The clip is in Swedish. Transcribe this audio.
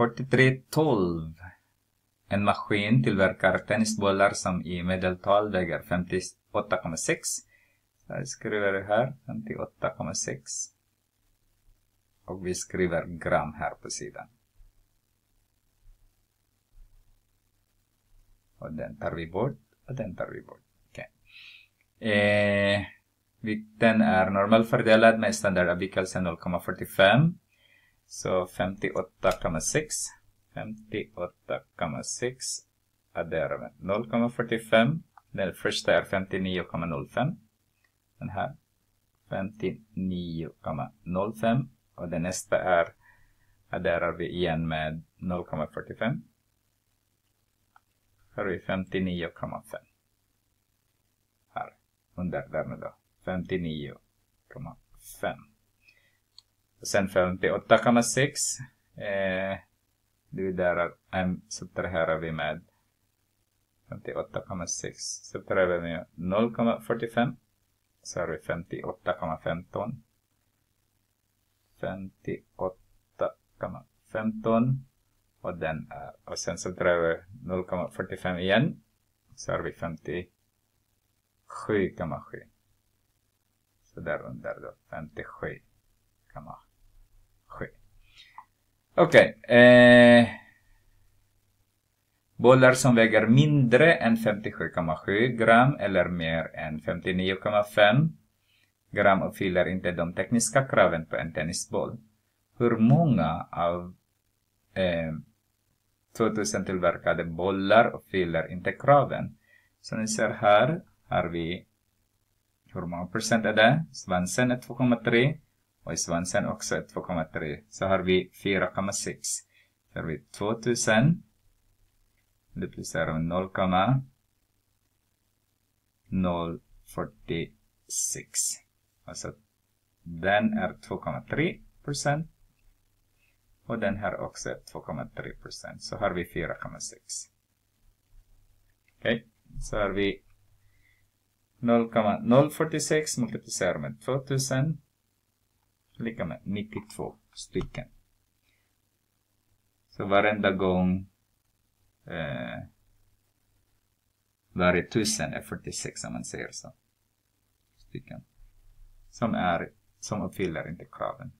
4312. En maskin tillverkar tennisbollar som i medeltal väger 58,6. Så jag skriver det här, 58,6. Och vi skriver gram här på sidan. Och den tar vi bort och den tar vi bort. Okay. Eh, vikten är normalfördelad med standardavvikelse 0,45. Så 58,6. 58,6 adderar vi 0,45. Den första är 59,05. Den här. 59,05. Och den nästa är adderar vi igen med 0,45. Här har vi 59,5. Här under där nu då. 59,5. Sen 58,6 eh, där M subtraherar vi med 58,6 subtraherar vi med 0,45 så har vi 58,15 58,15 och den är, och sen subtraherar vi 0,45 igen. Så har vi 57,7 så där under då. 57,7 Okej. Okay, eh, bollar som väger mindre än 57,7 gram eller mer än 59,5 gram uppfyller inte de tekniska kraven på en tennisboll. Hur många av eh, 2000 tillverkade bollar uppfyller inte kraven? Så ni ser här har vi hur många procent är det? Svansen är 2,3 och i svansen också 2,3. Så har vi 4,6. Så har vi 2000 multiplicerar med 0,046. Alltså den är 2,3 procent. Och den här också är 2,3 procent. Så har vi 4,6. Okej, okay. så har vi 0,046 multiplicerat med 2000 lika med 92 stycken. Så varenda gång eh, varje tusen är 46 om man säger så. Stycken. Som, är, som uppfyller inte kraven.